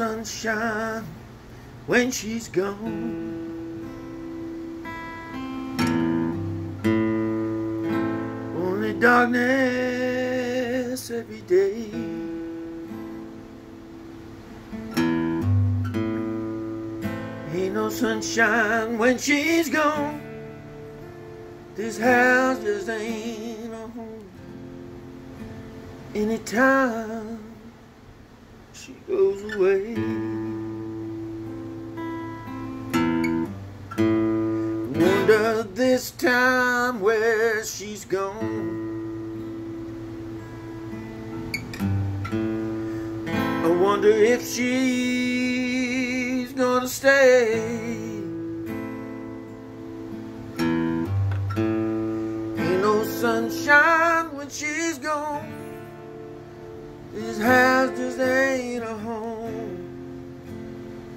sunshine when she's gone. Only darkness every day. Ain't no sunshine when she's gone. This house just ain't a home. Anytime she goes away. Wonder this time where she's gone. I wonder if she's gonna stay. Ain't no sunshine when she's gone. This house just ain't a home.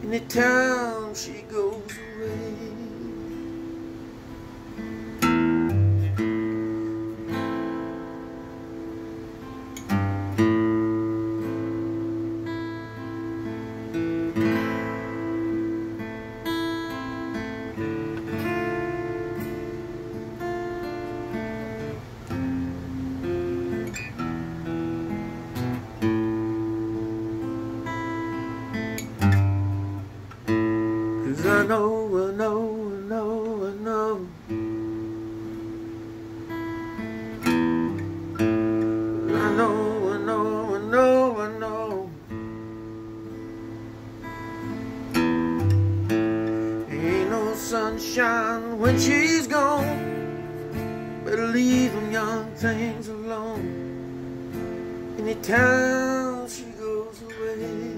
Anytime she goes away. Sunshine when she's gone. Better leave them young things alone. Anytime she goes away.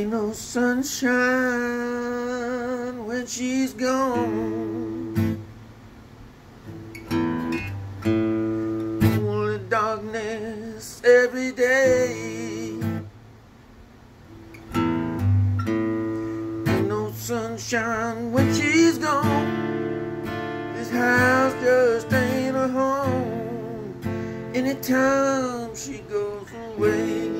Ain't no sunshine when she's gone. Only darkness every day. Ain't no sunshine when she's gone. This house just ain't a home. Anytime she goes away.